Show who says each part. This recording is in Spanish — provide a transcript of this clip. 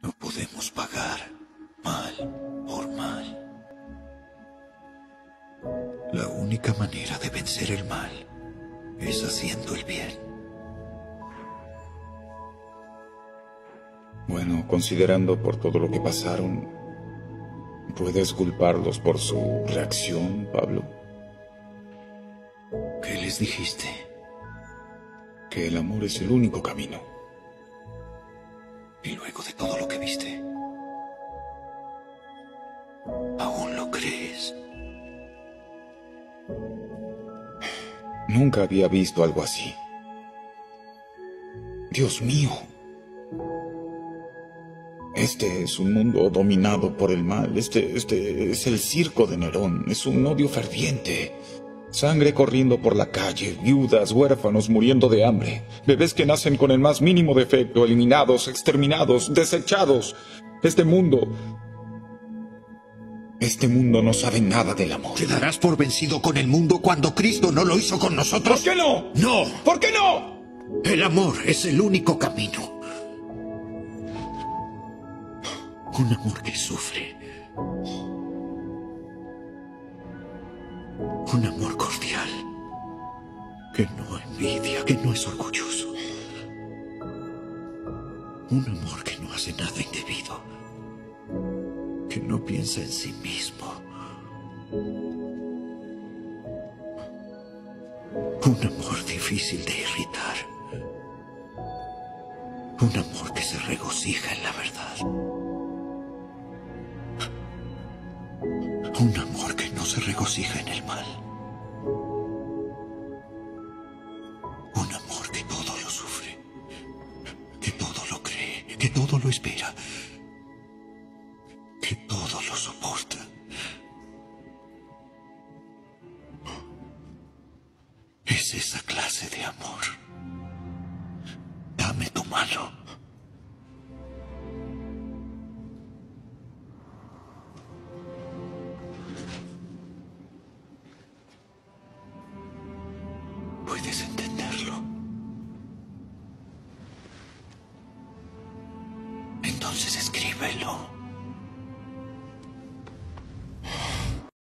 Speaker 1: No podemos pagar mal por mal. La única manera de vencer el mal es haciendo el bien.
Speaker 2: Bueno, considerando por todo lo que pasaron, ¿puedes culparlos por su reacción, Pablo?
Speaker 1: ¿Qué les dijiste?
Speaker 2: Que el amor es el único camino.
Speaker 1: Y luego de todo lo que viste, ¿aún lo crees?
Speaker 2: Nunca había visto algo así. Dios mío. Este es un mundo dominado por el mal. Este, este es el circo de Nerón. Es un odio ferviente. Sangre corriendo por la calle, viudas, huérfanos muriendo de hambre, bebés que nacen con el más mínimo defecto, eliminados, exterminados, desechados. Este mundo... Este mundo no sabe nada del amor.
Speaker 1: ¿Te darás por vencido con el mundo cuando Cristo no lo hizo con nosotros?
Speaker 2: ¿Por qué no?
Speaker 1: No.
Speaker 2: ¿Por qué no?
Speaker 1: El amor es el único camino. Un amor que sufre. Un amor cordial. Que no envidia, que no es orgulloso. Un amor que no hace nada indebido. Que no piensa en sí mismo. Un amor difícil de irritar. Un amor que se regocija en la verdad. Un amor que no se regocija en el mal. Un amor que todo lo sufre. Que todo lo cree. Que todo lo espera. Que todo lo soporta. Es esa clase de amor. Dame tu mano. Entonces escríbelo.